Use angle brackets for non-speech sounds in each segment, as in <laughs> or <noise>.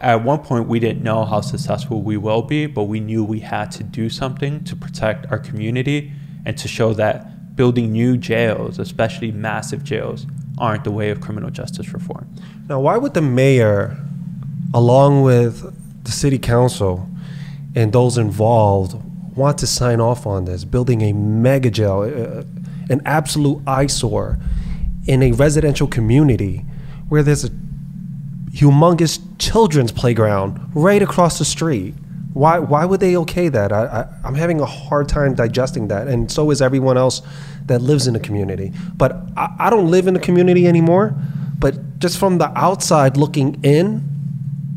at one point we didn't know how successful we will be, but we knew we had to do something to protect our community and to show that building new jails, especially massive jails, aren't the way of criminal justice reform. Now, why would the mayor, along with the city council and those involved, want to sign off on this, building a mega jail, uh, an absolute eyesore in a residential community where there's a humongous children's playground right across the street? Why, why would they okay that? I, I, I'm having a hard time digesting that, and so is everyone else that lives in the community. But I, I don't live in the community anymore. But just from the outside looking in,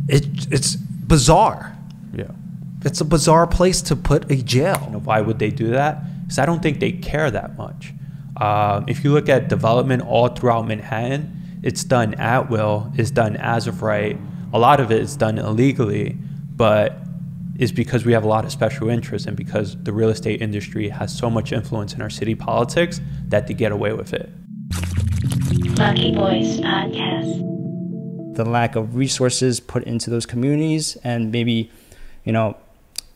it, it's bizarre. Yeah. It's a bizarre place to put a jail. You know, why would they do that? Because I don't think they care that much. Um, if you look at development all throughout Manhattan, it's done at will, it's done as of right. A lot of it is done illegally, but is because we have a lot of special interests and because the real estate industry has so much influence in our city politics that they get away with it. Lucky Boys Podcast. The lack of resources put into those communities, and maybe, you know,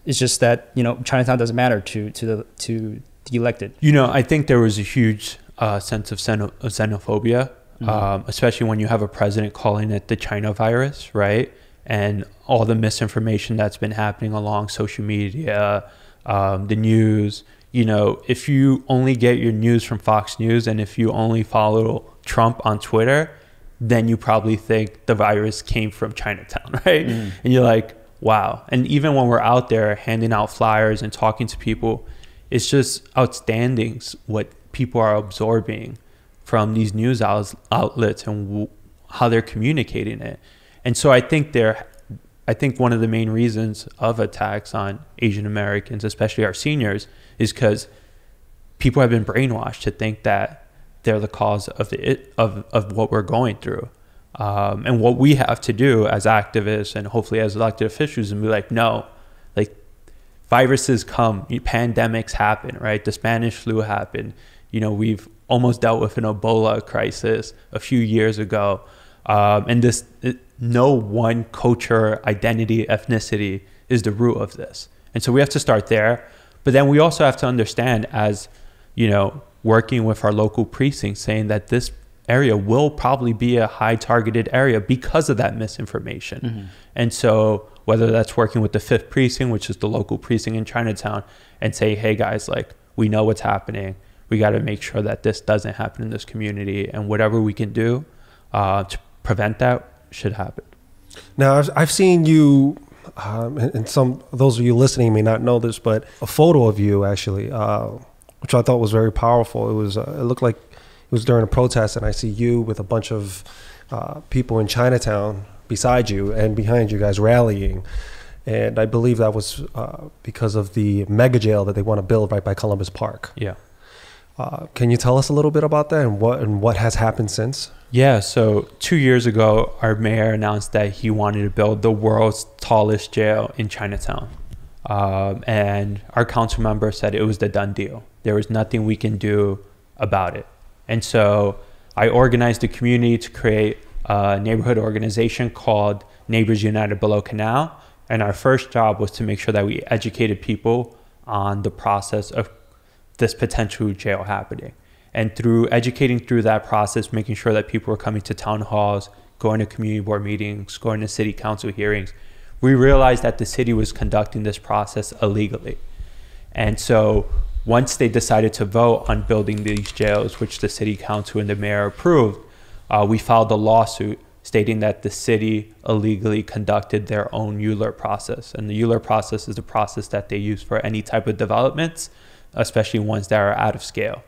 it's just that you know Chinatown doesn't matter to to the to the elected. You know, I think there was a huge uh, sense of xenophobia, Mm-hmm. um, especially when you have a president calling it the China virus, right? And all the misinformation that's been happening along social media, um, the news. You know, if you only get your news from Fox News and if you only follow Trump on Twitter, then you probably think the virus came from Chinatown, <laughs> right? Mm. And you're like, wow. And even when we're out there handing out flyers and talking to people, it's just outstanding what people are absorbing from these news outlets and how they're communicating it. And so I think they're, I think one of the main reasons of attacks on Asian Americans, especially our seniors, is because people have been brainwashed to think that they're the cause of the of of what we're going through. Um, and what we have to do as activists and hopefully as elected officials and be like, no, like viruses come, pandemics happen, right? The Spanish flu happened. You know, we've almost dealt with an Ebola crisis a few years ago. Um, and this, it, no one culture, identity, ethnicity is the root of this. And so we have to start there. But then we also have to understand, as you know, working with our local precincts, saying that this area will probably be a high targeted area because of that misinformation. And so whether that's working with the fifth precinct, which is the local precinct in Chinatown, and say, hey guys, like we know what's happening. We got to make sure that this doesn't happen in this community, and whatever we can do uh, to prevent that should happen. Now, I've, I've seen you, um, and some those of you listening may not know this, but a photo of you actually, uh, which I thought was very powerful. It was, uh, it looked like it was during a protest, and I see you with a bunch of uh, people in Chinatown beside you and behind you guys rallying. And I believe that was uh, because of the mega jail that they want to build right by Columbus Park. Yeah. Uh, can you tell us a little bit about that and what and what has happened since? Yeah, so two years ago, our mayor announced that he wanted to build the world's tallest jail in Chinatown. Um, and our council member said it was the done deal. There was nothing we can do about it. And so I organized the community to create a neighborhood organization called Neighbors United Below Canal. And our first job was to make sure that we educated people on the process of this potential jail happening. And through educating through that process, making sure that people were coming to town halls, going to community board meetings, going to city council hearings, we realized that the city was conducting this process illegally. And so once they decided to vote on building these jails, which the city council and the mayor approved, uh, we filed a lawsuit stating that the city illegally conducted their own ULURP process. And the ULURP process is the process that they use for any type of developments, especially ones that are out of scale.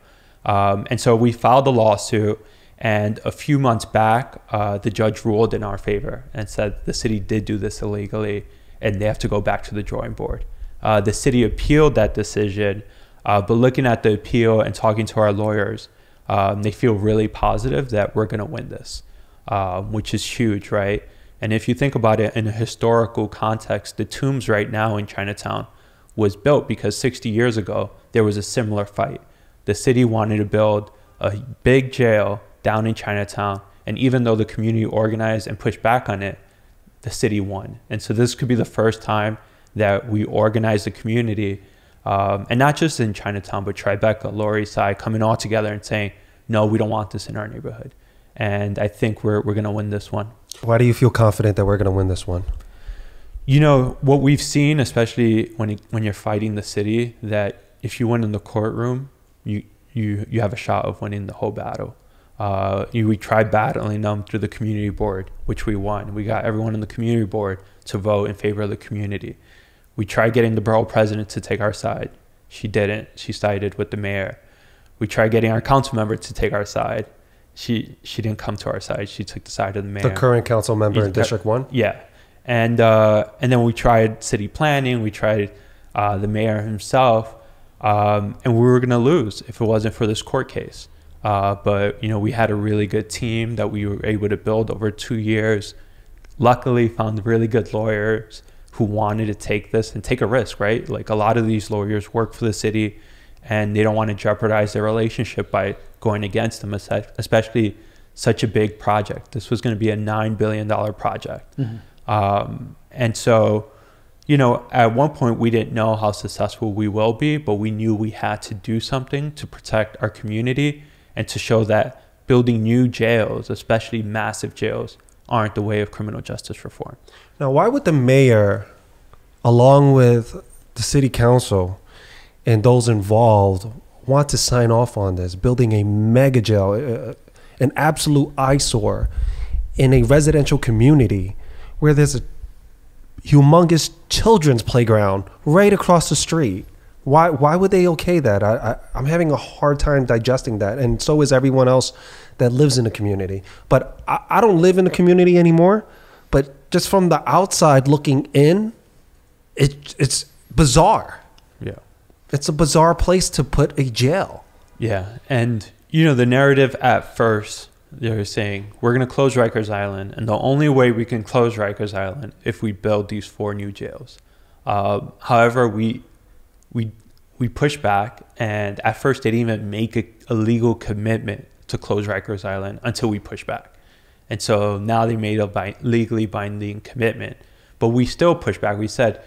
Um, and so we filed a lawsuit, and a few months back, uh, the judge ruled in our favor and said the city did do this illegally, and they have to go back to the drawing board. Uh, the city appealed that decision, uh, but looking at the appeal and talking to our lawyers, um, they feel really positive that we're going to win this, um, which is huge, right? And if you think about it in a historical context, the tombs right now in Chinatown was built because 60 years ago there was a similar fight. The city wanted to build a big jail down in Chinatown, and even though the community organized and pushed back on it, the city won. And so this could be the first time that we organize the community, um, and not just in Chinatown, but Tribeca, Lower East Side, coming all together and saying, no, we don't want this in our neighborhood. And I think we're, we're going to win this one. Why do you feel confident that we're going to win this one? You know, what we've seen, especially when, it, when you're fighting the city, that if you win in the courtroom, you, you, you have a shot of winning the whole battle. Uh, you, we tried battling them through the community board, which we won. We got everyone in the community board to vote in favor of the community. We tried getting the borough president to take our side. She didn't. She sided with the mayor. We tried getting our council member to take our side. She she didn't come to our side. She took the side of the mayor. The current council member He's in District 1? Yeah, and uh, and then we tried city planning. We tried uh, the mayor himself, um, and we were gonna lose if it wasn't for this court case. Uh, but you know, we had a really good team that we were able to build over two years. Luckily, found really good lawyers who wanted to take this and take a risk. Right, like a lot of these lawyers work for the city, and they don't want to jeopardize their relationship by going against them, espe- especially such a big project. This was going to be a nine billion dollar project. Um, and so, you know, at one point we didn't know how successful we will be, but we knew we had to do something to protect our community and to show that building new jails, especially massive jails, aren't the way of criminal justice reform. Now, why would the mayor, along with the city council and those involved, want to sign off on this, building a mega jail, uh, an absolute eyesore in a residential community where there's a humongous children's playground right across the street? Why, why would they okay that? I, I, I'm having a hard time digesting that, and so is everyone else that lives in the community. But I, I don't live in the community anymore. But just from the outside looking in, it, it's bizarre. Yeah. It's a bizarre place to put a jail. Yeah, and you know the narrative at first they were saying we're going to close Rikers Island, and the only way we can close Rikers Island if we build these four new jails. Uh, however, we we we pushed back, and at first they didn't even make a, a legal commitment to close Rikers Island until we pushed back, and so now they made a bi- legally binding commitment, but we still pushed back. We said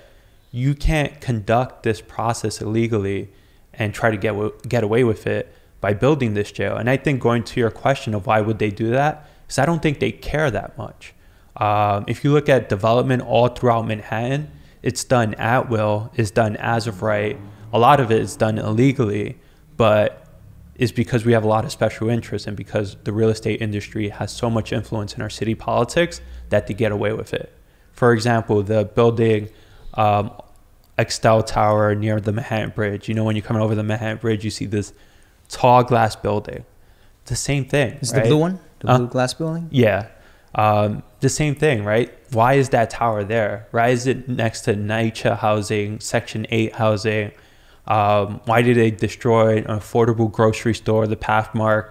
you can't conduct this process illegally and try to get wa- get away with it by building this jail. And I think going to your question of why would they do that, because I don't think they care that much. Um, if you look at development all throughout Manhattan, it's done at will, it's done as of right. A lot of it is done illegally, but is because we have a lot of special interests and because the real estate industry has so much influence in our city politics that they get away with it. For example, the building um, Extell Tower near the Manhattan Bridge. You know, when you're coming over the Manhattan Bridge, you see this tall glass building. The same thing. Is right? the blue one? The Uh, blue glass building? Yeah. Um, the same thing, right? Why is that tower there? Why is it next to NYCHA housing, Section 8 housing? Um, why did they destroy an affordable grocery store, the Pathmark,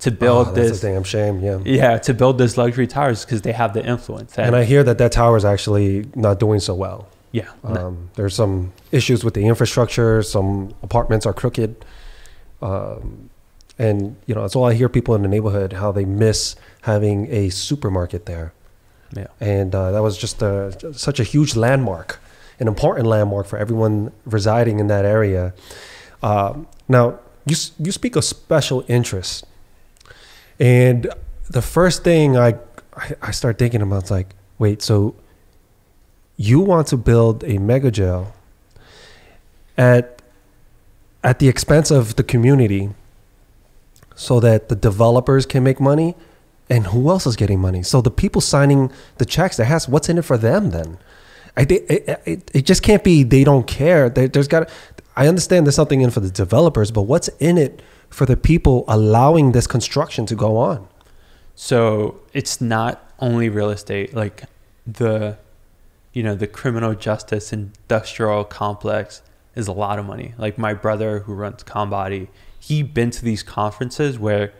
to build Oh, that's this? a damn shame. Yeah. Yeah, to build this luxury towers because they have the influence. And I hear that that tower is actually not doing so well. yeah, Um, there's some issues with the infrastructure. Some apartments are crooked, um, and you know that's all I hear people in the neighborhood how they miss having a supermarket there. yeah. And uh, that was just a, such a huge landmark, an important landmark for everyone residing in that area. Um, now you you speak of special interest, and the first thing I I, I start thinking about is like, wait, so you want to build a mega jail at at the expense of the community so that the developers can make money? And who else is getting money? So the people signing the checks that has what's in it for them then? I it, it, it just can't be they don't care. There, there's got I understand there's something in for the developers but what's in it for the people allowing this construction to go on? So it's not only real estate, like the, you know, the criminal justice industrial complex is a lot of money. Like my brother who runs Combody, he's been to these conferences where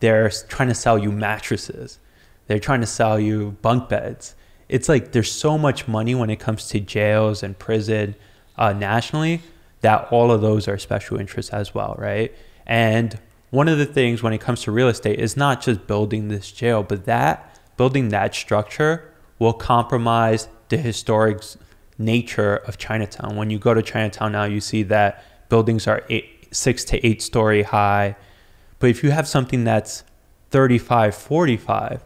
they're trying to sell you mattresses. They're trying to sell you bunk beds. It's like there's so much money when it comes to jails and prison uh, nationally that all of those are special interests as well, right? And one of the things when it comes to real estate is not just building this jail, but that building that structure will compromise the historic nature of Chinatown. When you go to Chinatown now, you see that buildings are eight, six to eight story high. But if you have something that's 35, 45,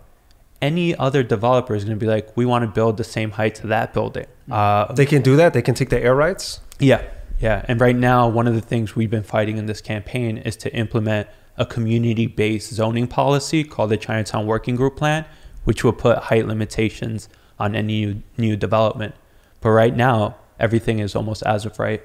any other developer is going to be like, we want to build the same height to that building. Uh, They can do that. They can take the air rights. yeah, yeah. And right now, one of the things we've been fighting in this campaign is to implement a community based zoning policy called the Chinatown Working Group Plan, which will put height limitations on any new, new development. But right now, everything is almost as of right.